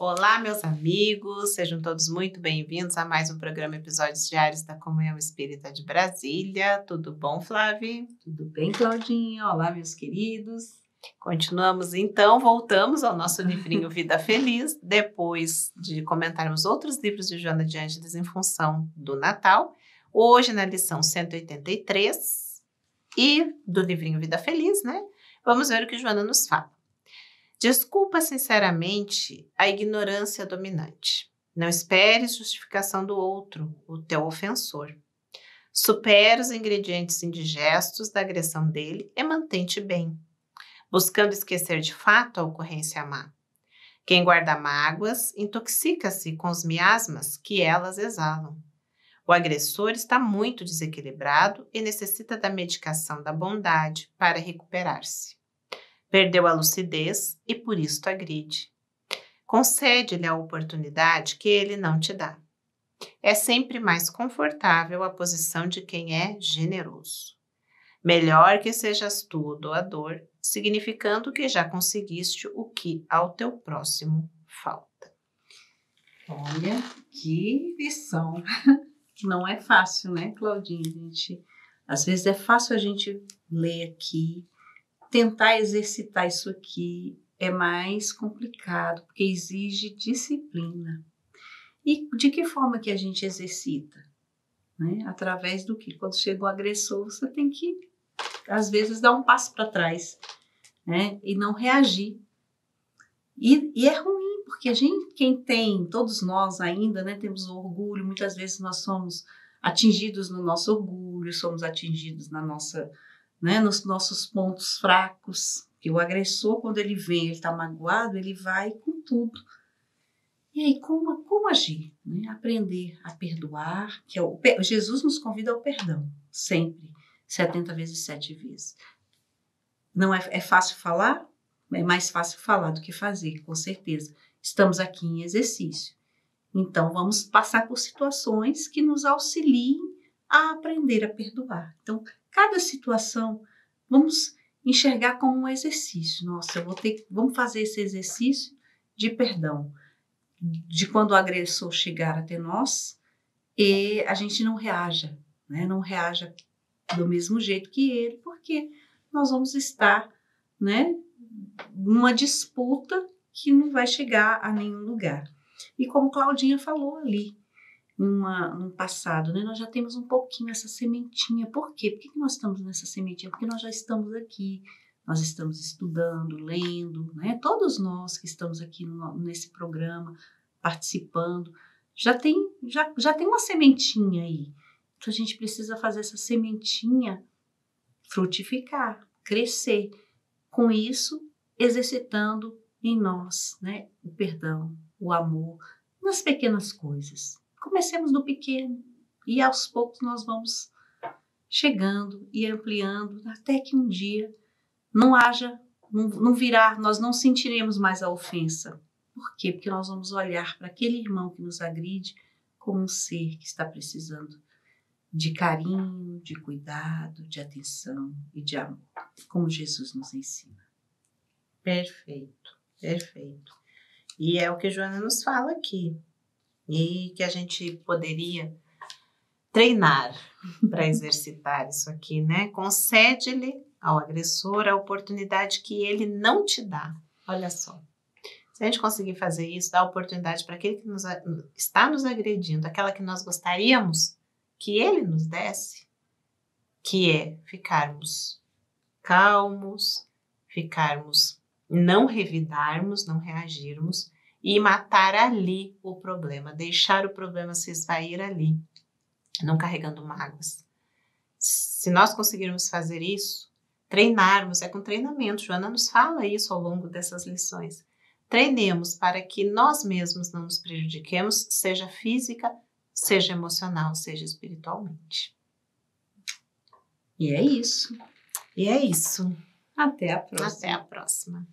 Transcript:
Olá, meus amigos, sejam todos muito bem-vindos a mais um programa Episódios Diários da Comunhão Espírita de Brasília. Tudo bom, Flávia? Tudo bem, Claudinha? Olá, meus queridos. Continuamos então, voltamos ao nosso livrinho Vida Feliz, depois de comentarmos outros livros de Joana de Ângeles em função do Natal. Hoje, na lição 183 e do livrinho Vida Feliz, né? Vamos ver o que Joana nos fala. Desculpa sinceramente a ignorância dominante. Não esperes justificação do outro, o teu ofensor. Supera os ingredientes indigestos da agressão dele e mantém-te bem, buscando esquecer de fato a ocorrência má. Quem guarda mágoas intoxica-se com os miasmas que elas exalam. O agressor está muito desequilibrado e necessita da medicação da bondade para recuperar-se. Perdeu a lucidez e por isso agride. Concede-lhe a oportunidade que ele não te dá. É sempre mais confortável a posição de quem é generoso. Melhor que sejas tu o doador, significando que já conseguiste o que ao teu próximo falta. Olha, que lição. não é fácil, né, Claudinha? A gente, às vezes é fácil a gente ler aqui, tentar exercitar isso aqui é mais complicado, porque exige disciplina. E de que forma que a gente exercita? Né? Através do que? Quando chega o agressor, você tem que, às vezes, dar um passo para trás né? e não reagir. E, e, é ruim, porque a gente, quem tem, todos nós ainda, né, temos orgulho, muitas vezes nós somos atingidos no nosso orgulho, somos atingidos na nossa né, nos nossos pontos fracos. Que o agressor, quando ele vem, ele está magoado, ele vai com tudo. E aí, como, como agir? Né? Aprender a perdoar, que é o, Jesus nos convida ao perdão, sempre, 70 vezes, 7 vezes. Não é, é fácil falar? É mais fácil falar do que fazer, com certeza. Estamos aqui em exercício. Então, vamos passar por situações que nos auxiliem a aprender a perdoar. Então, cada situação, vamos enxergar como um exercício. Nossa, eu vou ter, vamos fazer esse exercício de perdão, de quando o agressor chegar até nós e a gente não reaja, né? Não reaja do mesmo jeito que ele, porque nós vamos estar, né, numa disputa que não vai chegar a nenhum lugar. E como Claudinha falou ali, numa, num passado, né? Nós já temos um pouquinho essa sementinha. Por quê? Por que nós estamos nessa sementinha? Porque nós já estamos aqui, nós estamos estudando, lendo, né? Todos nós que estamos aqui no, nesse programa, participando, já tem, já, já tem uma sementinha aí. Então a gente precisa fazer essa sementinha frutificar, crescer. Com isso, exercitando em nós, né? O perdão, o amor, nas pequenas coisas. Comecemos do pequeno e aos poucos nós vamos chegando e ampliando até que um dia não haja, não, não virá, nós não sentiremos mais a ofensa. Por quê? Porque nós vamos olhar para aquele irmão que nos agride como um ser que está precisando de carinho, de cuidado, de atenção e de amor, como Jesus nos ensina. Perfeito, perfeito. E é o que Joana nos fala aqui e que a gente poderia treinar para exercitar isso aqui, né? Concede-lhe ao agressor a oportunidade que ele não te dá. Olha só. Se a gente conseguir fazer isso, dar oportunidade para aquele que nos, está nos agredindo, aquela que nós gostaríamos que ele nos desse, que é ficarmos calmos, ficarmos, não revidarmos, não reagirmos e matar ali o problema, deixar o problema se esvair ali, não carregando mágoas. Se nós conseguirmos fazer isso, treinarmos, é com treinamento, Joana nos fala isso ao longo dessas lições. Treinemos para que nós mesmos não nos prejudiquemos, seja física, seja emocional, seja espiritualmente. E é isso. E é isso. Até a próxima. Até a próxima.